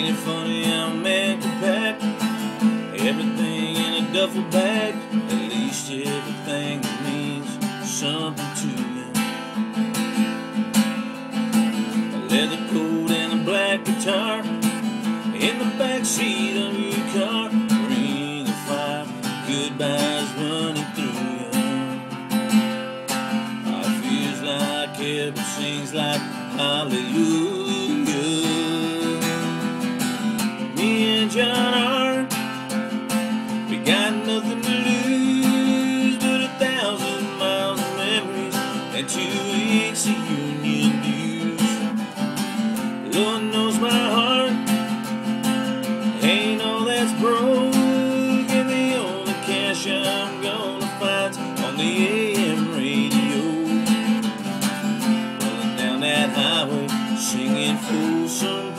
Ain't it funny how men can pack everything in a duffel bag? At least everything that means something to me. A leather coat and a black guitar in the back seat of your car. Ring of Fire, goodbyes running through you. Life feels like heaven sings like hallelujah. John R., we got nothing to lose but a thousand miles of memories and two weeks of union dues. Lord knows my heart ain't all that's broke, and the only cash I'm gonna find's on the AM radio. Rolling down that highway, singing Folsom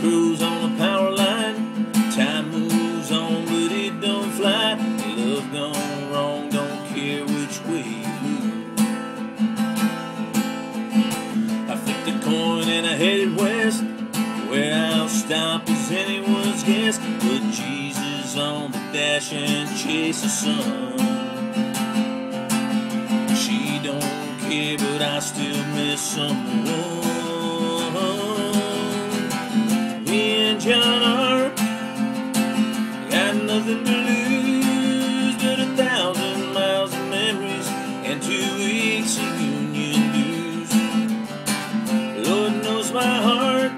Crews on the power line. Time moves on, but it don't fly. Love gone wrong, don't care which way you move. I flipped the coin and I headed west. Where I'll stop is anyone's guess. Put Jesus on the dash and chase the sun. She don't care, but I still miss someone. John R. got nothing to lose but a thousand miles of memories and two weeks of union dues. Lord knows my heart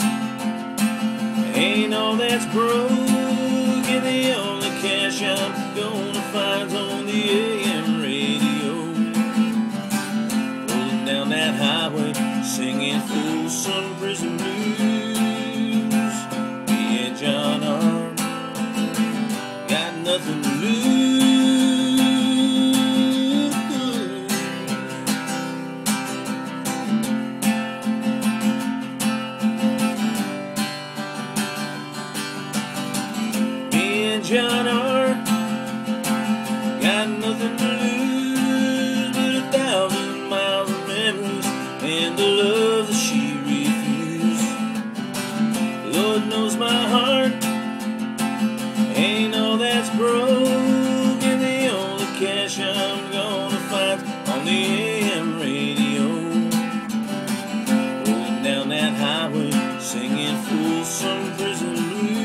ain't all that's broke, and the only cash I'm gonna find's on the AM radio. Rolling down that highway, singing Folsom Prison Blues. John R. Got nothing to lose but a thousand miles of memories and the love that she refused. Lord knows my heart ain't all that's broke, broken. The only cash I'm gonna find on the AM radio, rolling down that highway, singing Folsom Prison Blues.